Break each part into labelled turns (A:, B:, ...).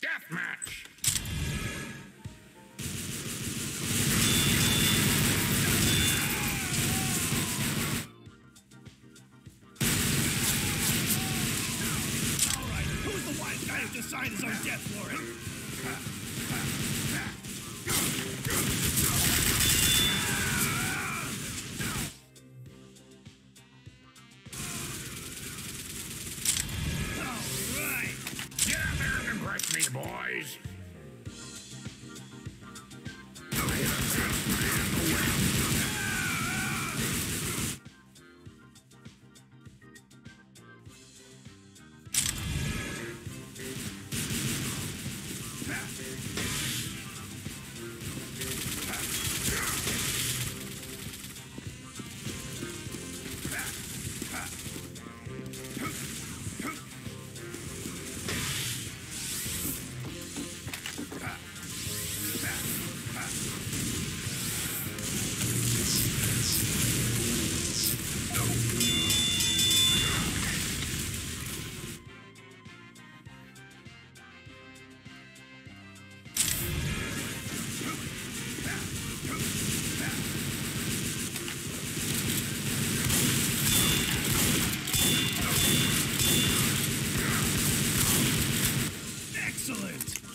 A: Deathmatch!
B: Alright, who's the wise guy who decided decides on death warrant?
A: boys!
B: Excellent.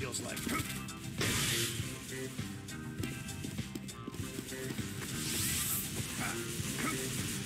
B: feels like.
A: Ah.